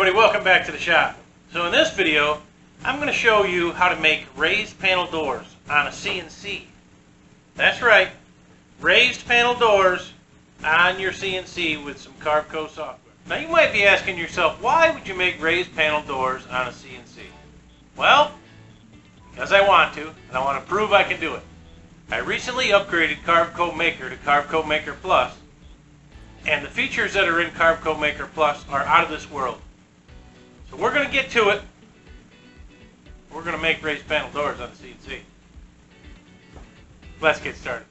everybody, welcome back to the shop. So in this video, I'm going to show you how to make raised panel doors on a CNC. That's right, raised panel doors on your CNC with some Carveco software. Now you might be asking yourself, why would you make raised panel doors on a CNC? Well, because I want to, and I want to prove I can do it. I recently upgraded Carveco Maker to Carveco Maker Plus, and the features that are in Carveco Maker Plus are out of this world. So we're going to get to it. We're going to make raised panel doors on the CNC. Let's get started.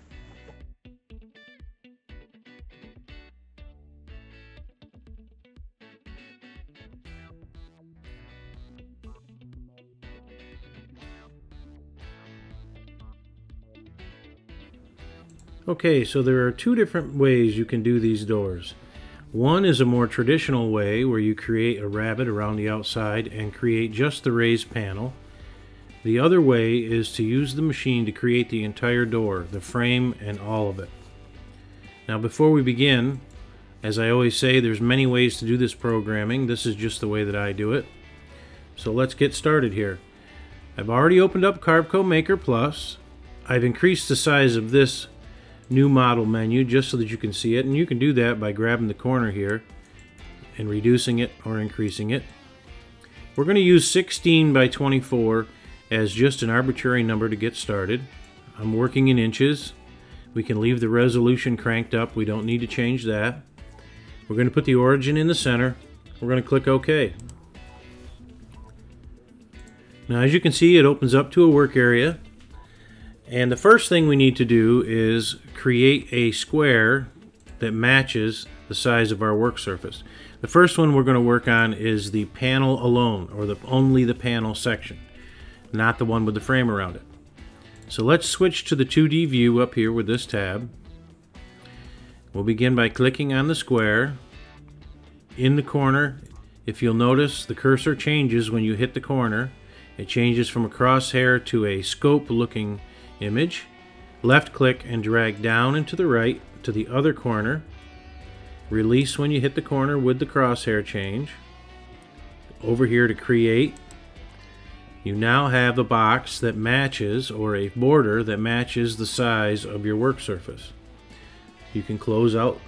Okay, so there are two different ways you can do these doors. One is a more traditional way where you create a rabbet around the outside and create just the raised panel. The other way is to use the machine to create the entire door, the frame and all of it. Now before we begin, as I always say, there's many ways to do this programming. This is just the way that I do it. So let's get started here. I've already opened up Carveco Maker Plus. I've increased the size of this new model menu just so that you can see it and you can do that by grabbing the corner here and reducing it or increasing it. We're going to use 16 by 24 as just an arbitrary number to get started. I'm working in inches. We can leave the resolution cranked up. We don't need to change that. We're going to put the origin in the center. We're going to click OK. Now as you can see it opens up to a work area and the first thing we need to do is create a square that matches the size of our work surface. The first one we're going to work on is the panel alone, or the only the panel section, not the one with the frame around it. So let's switch to the 2D view up here with this tab. We'll begin by clicking on the square. In the corner, if you'll notice, the cursor changes when you hit the corner. It changes from a crosshair to a scope looking image, left click and drag down and to the right to the other corner, release when you hit the corner with the crosshair change, over here to create, you now have a box that matches or a border that matches the size of your work surface. You can close out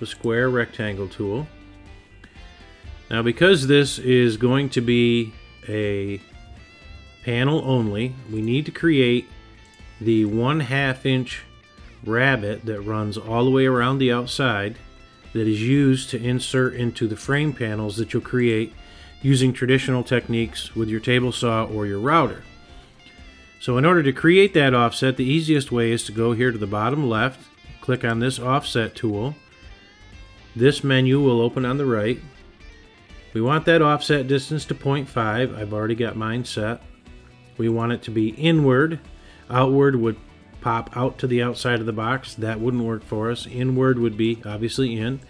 the square rectangle tool. Now because this is going to be a panel only, we need to create the one half inch rabbet that runs all the way around the outside that is used to insert into the frame panels that you'll create using traditional techniques with your table saw or your router. So in order to create that offset, the easiest way is to go here to the bottom left, click on this offset tool. This menu will open on the right. We want that offset distance to 0.5. I've already got mine set. We want it to be inward Outward would pop out to the outside of the box. That wouldn't work for us. Inward would be obviously in.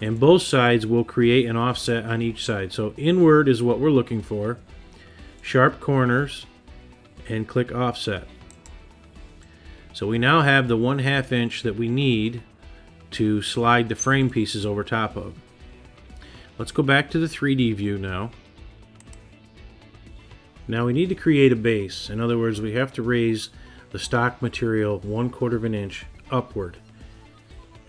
And both sides will create an offset on each side. So inward is what we're looking for. Sharp corners and click offset. So we now have the one half inch that we need to slide the frame pieces over top of. Let's go back to the 3D view now. Now we need to create a base. In other words, we have to raise the stock material one quarter of an inch upward.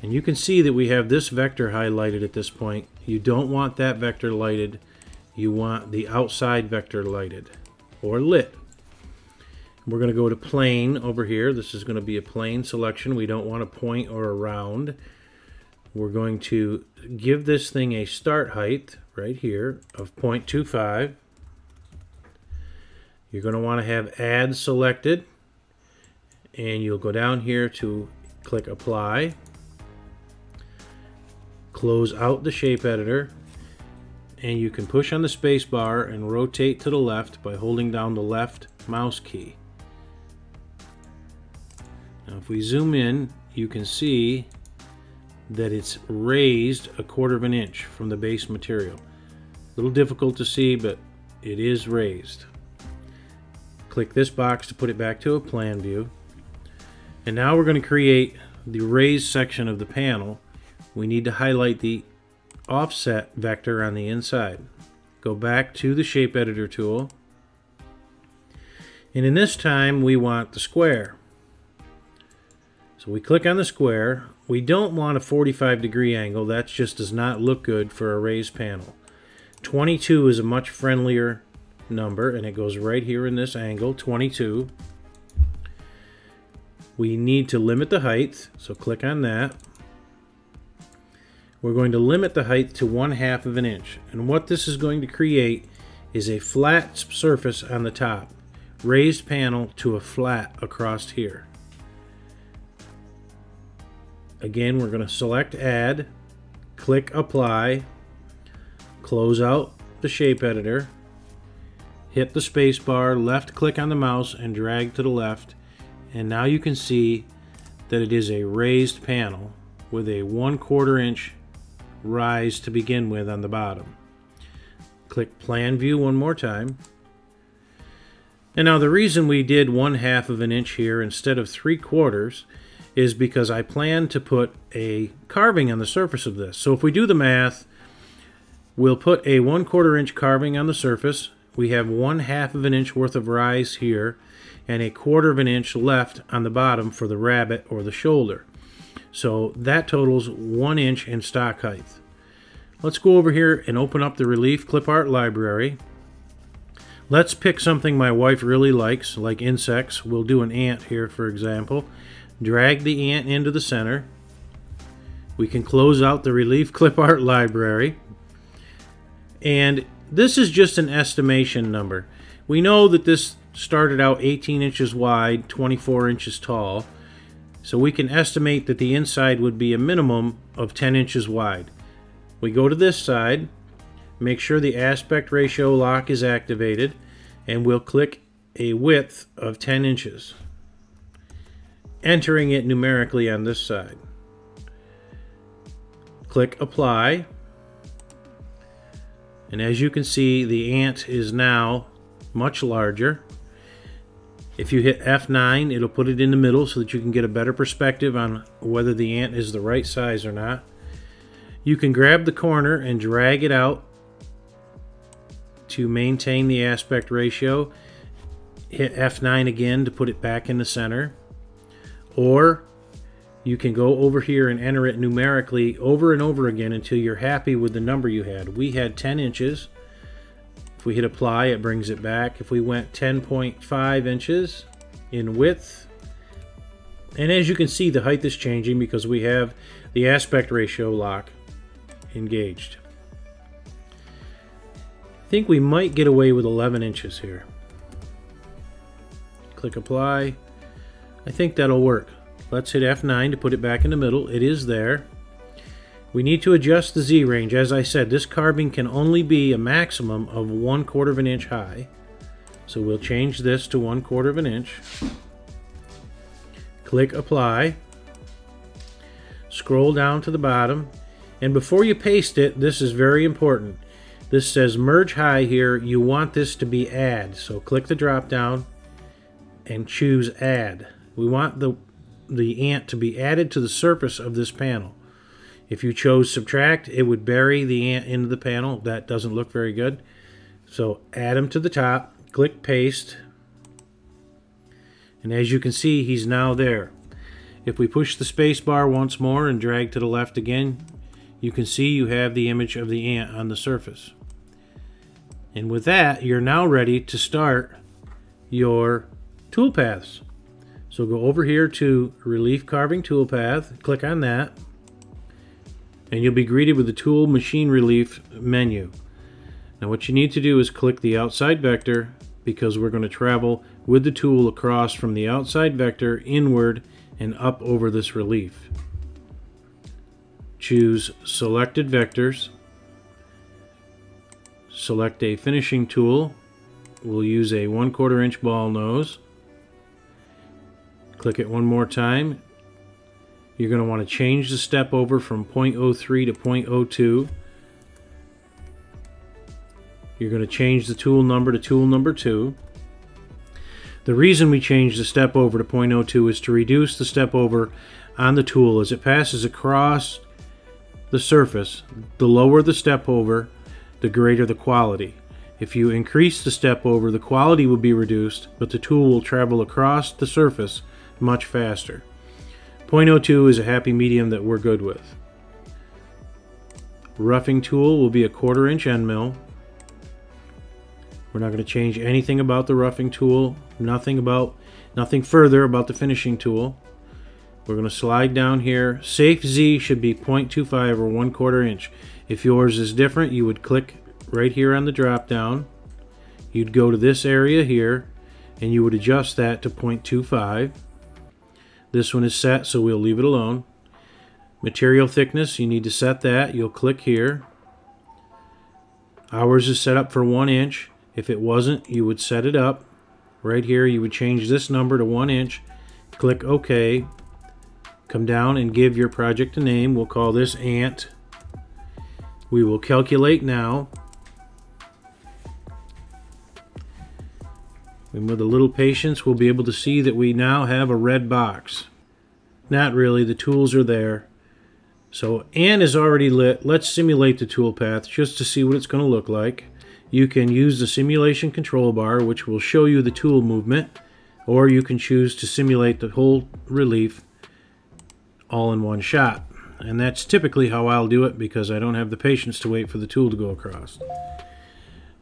And you can see that we have this vector highlighted at this point. You don't want that vector lighted. You want the outside vector lighted or lit. We're going to go to plane over here. This is going to be a plane selection. We don't want a point or a round. We're going to give this thing a start height right here of 0.25. You're going to want to have add selected and you'll go down here to click apply. Close out the shape editor. And you can push on the space bar and rotate to the left by holding down the left mouse key. Now if we zoom in you can see that it's raised a quarter of an inch from the base material. A little difficult to see but it is raised. Click this box to put it back to a plan view. And now we're going to create the raised section of the panel. We need to highlight the offset vector on the inside. go back to the shape editor tool. And in this time, we want the square. So we click on the square. We don't want a 45 degree angle. That just does not look good for a raised panel. 22 is a much friendlier number, and it goes right here in this angle, 22. We need to limit the height, so click on that. We're going to limit the height to one half of an inch. And what this is going to create is a flat surface on the top. Raised panel to a flat across here. Again, we're going to select add, click apply, close out the shape editor, hit the spacebar, left click on the mouse and drag to the left. And now you can see that it is a raised panel with a one quarter inch rise to begin with on the bottom. Click plan view one more time. And now the reason we did one half of an inch here instead of three quarters is because I plan to put a carving on the surface of this. So if we do the math, we'll put a one quarter inch carving on the surface. We have one half of an inch worth of rise here and a quarter of an inch left on the bottom for the rabbet or the shoulder. So that totals one inch in stock height. Let's go over here and open up the Relief Clip Art Library. Let's pick something my wife really likes, like insects. We'll do an ant here, for example. Drag the ant into the center. We can close out the Relief Clip Art Library. And this is just an estimation number. We know that this started out 18 inches wide, 24 inches tall. So we can estimate that the inside would be a minimum of 10 inches wide. We go to this side, make sure the aspect ratio lock is activated, and we'll click a width of 10 inches, entering it numerically on this side. Click apply, and as you can see the ant is now much larger. If you hit F9, it'll put it in the middle so that you can get a better perspective on whether the ant is the right size or not. You can grab the corner and drag it out to maintain the aspect ratio. Hit F9 again to put it back in the center. Or you can go over here and enter it numerically over and over again until you're happy with the number you had. We had 10 inches. If we hit apply, it brings it back. If we went 10.5 inches in width, and as you can see, the height is changing because we have the aspect ratio lock engaged. I think we might get away with 11 inches here. Click apply. I think that'll work. Let's hit F9 to put it back in the middle. It is there. We need to adjust the Z range. As I said, this carving can only be a maximum of one quarter of an inch high. So we'll change this to one quarter of an inch. Click apply. Scroll down to the bottom. And before you paste it, this is very important. This says merge high here. You want this to be add. So click the drop down and choose add. We want the, the ant to be added to the surface of this panel. If you chose subtract, it would bury the ant into the panel. That doesn't look very good. So add him to the top, click paste, and as you can see, he's now there. If we push the space bar once more and drag to the left again, you can see you have the image of the ant on the surface. And with that, you're now ready to start your toolpaths. So go over here to Relief Carving Toolpath, click on that, and you'll be greeted with the Tool Machine Relief menu. Now what you need to do is click the outside vector because we're going to travel with the tool across from the outside vector inward and up over this relief. Choose Selected Vectors. Select a finishing tool. We'll use a 1 quarter inch ball nose. Click it one more time you're going to want to change the step over from 0.03 to 0.02. You're going to change the tool number to tool number 2. The reason we change the step over to 0.02 is to reduce the step over on the tool as it passes across the surface. The lower the step over, the greater the quality. If you increase the step over, the quality will be reduced, but the tool will travel across the surface much faster. 0.02 is a happy medium that we're good with. Roughing tool will be a quarter inch end mill. We're not going to change anything about the roughing tool, nothing about nothing further about the finishing tool. We're going to slide down here. Safe Z should be 0.25 or 1 quarter inch. If yours is different, you would click right here on the drop down. You'd go to this area here and you would adjust that to 0.25. This one is set, so we'll leave it alone. Material thickness, you need to set that. You'll click here. Ours is set up for one inch. If it wasn't, you would set it up. Right here, you would change this number to one inch. Click OK. Come down and give your project a name. We'll call this Ant. We will calculate now. And with a little patience, we'll be able to see that we now have a red box. Not really, the tools are there. So Ant is already lit. Let's simulate the toolpath just to see what it's going to look like. You can use the simulation control bar, which will show you the tool movement, or you can choose to simulate the whole relief all in one shot. And that's typically how I'll do it because I don't have the patience to wait for the tool to go across.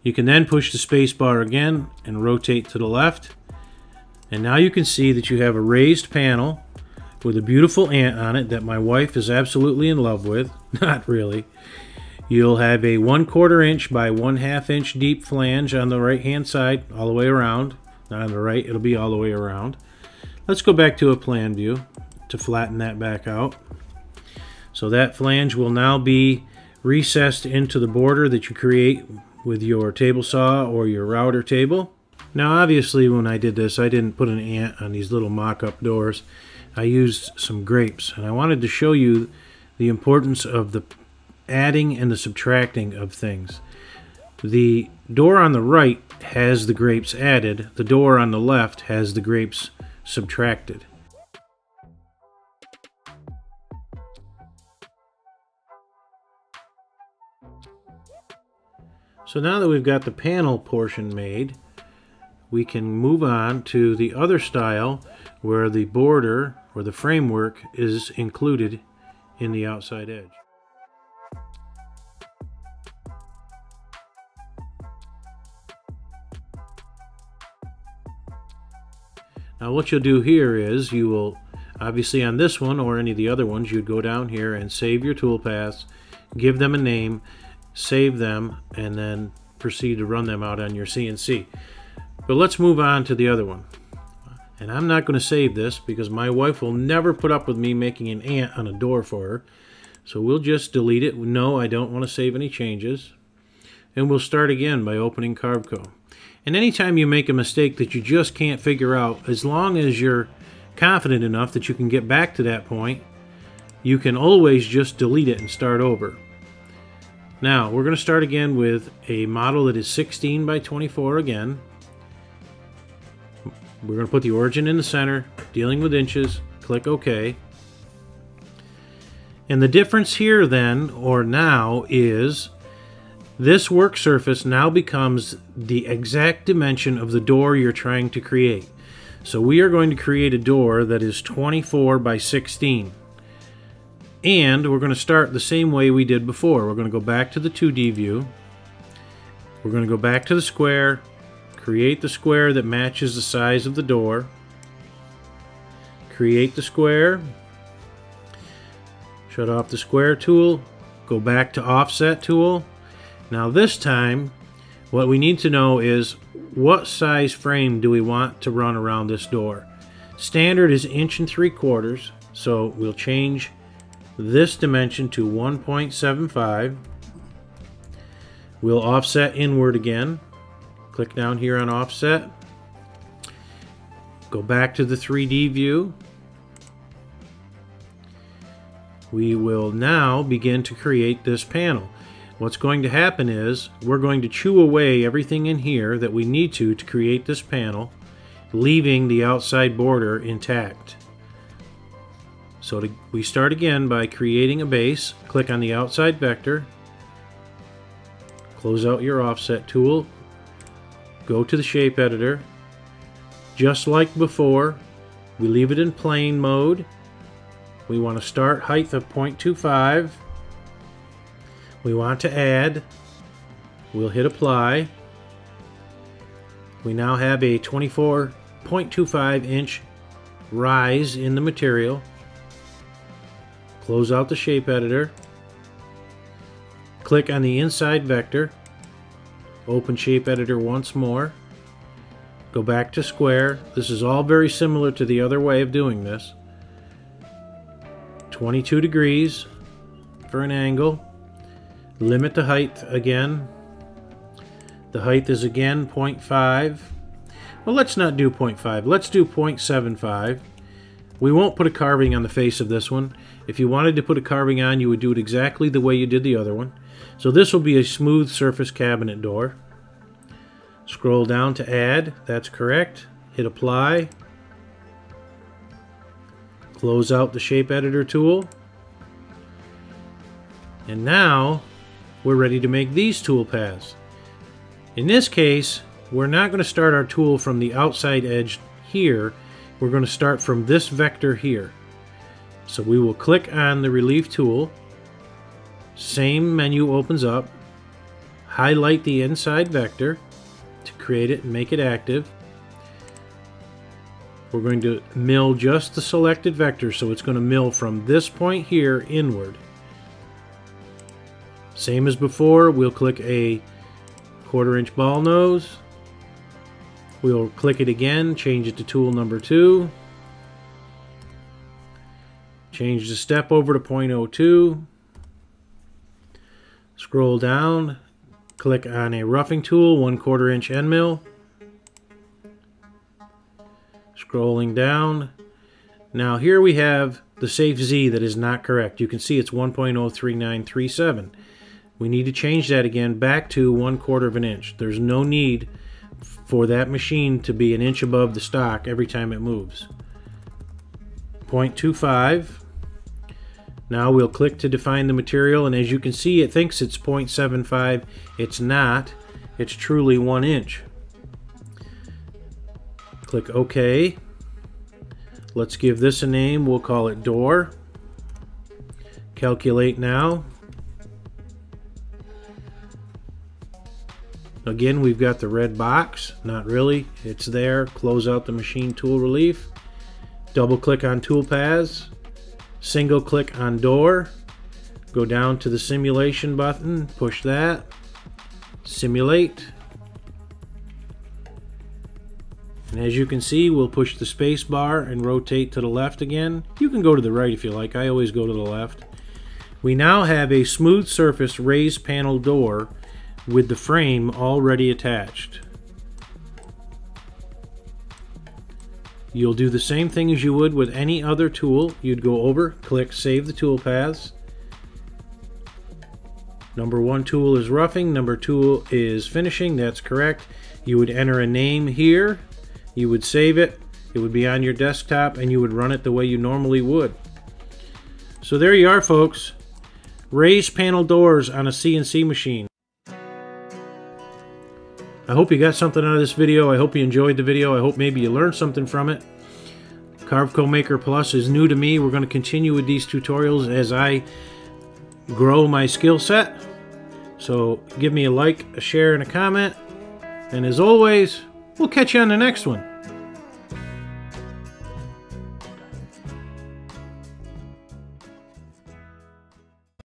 You can then push the space bar again and rotate to the left. And now you can see that you have a raised panel with a beautiful ant on it that my wife is absolutely in love with. Not really. You'll have a one quarter inch by one half inch deep flange on the right hand side all the way around. Not on the right, it'll be all the way around. Let's go back to a plan view to flatten that back out. So that flange will now be recessed into the border that you create with your table saw or your router table. Now obviously when I did this I didn't put an ant on these little mock-up doors. I used some grapes and I wanted to show you the importance of the adding and the subtracting of things. The door on the right has the grapes added, the door on the left has the grapes subtracted. So now that we've got the panel portion made, we can move on to the other style where the border or the framework is included in the outside edge. Now what you'll do here is you will obviously on this one or any of the other ones you'd go down here and save your toolpaths, give them a name, save them, and then proceed to run them out on your CNC. But let's move on to the other one. And I'm not going to save this because my wife will never put up with me making an ant on a door for her. So we'll just delete it. No, I don't want to save any changes. And we'll start again by opening Carveco. And anytime you make a mistake that you just can't figure out, as long as you're confident enough that you can get back to that point, you can always just delete it and start over. Now, we're going to start again with a model that is 16 by 24 again. We're going to put the origin in the center, dealing with inches, click OK. And the difference here then, or now, is this work surface now becomes the exact dimension of the door you're trying to create. So we are going to create a door that is 24 by 16. And we're going to start the same way we did before. We're going to go back to the 2D view. We're going to go back to the square, create the square that matches the size of the door. Create the square. Shut off the square tool. Go back to offset tool. Now this time, what we need to know is what size frame do we want to run around this door. Standard is inch and three quarters, so we'll change this dimension to 1.75. We'll offset inward again. Click down here on offset. Go back to the 3D view. We will now begin to create this panel. What's going to happen is we're going to chew away everything in here that we need to to create this panel, leaving the outside border intact. So to, we start again by creating a base. Click on the outside vector. Close out your offset tool. go to the shape editor. Just like before, we leave it in plane mode. We want to start height of 0.25. We want to add. We'll hit apply. We now have a 24.25 inch rise in the material. Close out the shape editor. Click on the inside vector. Open shape editor once more. Go back to square. This is all very similar to the other way of doing this. 22 degrees for an angle. Limit the height again. The height is again 0.5. Well, let's not do 0.5. Let's do 0.75. We won't put a carving on the face of this one. If you wanted to put a carving on, you would do it exactly the way you did the other one. So this will be a smooth surface cabinet door. Scroll down to add, that's correct. Hit apply. Close out the shape editor tool. And now we're ready to make these tool paths. In this case, we're not going to start our tool from the outside edge here. We're going to start from this vector here. So we will click on the relief tool. Same menu opens up. Highlight the inside vector to create it and make it active. We're going to mill just the selected vector, so it's going to mill from this point here inward. Same as before, we'll click a quarter inch ball nose. We'll click it again, change it to tool number two. Change the step over to 0.02. Scroll down, click on a roughing tool, one quarter inch end mill. Scrolling down. Now here we have the safe Z that is not correct. You can see it's 1.03937. We need to change that again back to one quarter of an inch. There's no need for that machine to be an inch above the stock every time it moves. 0.25. Now we'll click to define the material and as you can see it thinks it's 0.75. It's not. It's truly one inch. Click OK. Let's give this a name. We'll call it door. Calculate now. Again, we've got the red box. Not really. It's there. Close out the machine tool relief. Double click on tool paths. Single click on door. Go down to the simulation button. Push that. Simulate. And as you can see, we'll push the space bar and rotate to the left again. You can go to the right if you like. I always go to the left. We now have a smooth surface raised panel door with the frame already attached. You'll do the same thing as you would with any other tool. You'd go over, click Save the Tool Paths. Number one tool is roughing, number two is finishing, that's correct. You would enter a name here, you would save it, it would be on your desktop, and you would run it the way you normally would. So there you are folks, raised panel doors on a CNC machine. I hope you got something out of this video. I hope you enjoyed the video. I hope maybe you learned something from it. Carveco Maker Plus is new to me. We're going to continue with these tutorials as I grow my skill set. So give me a like, a share, and a comment. And as always, we'll catch you on the next one.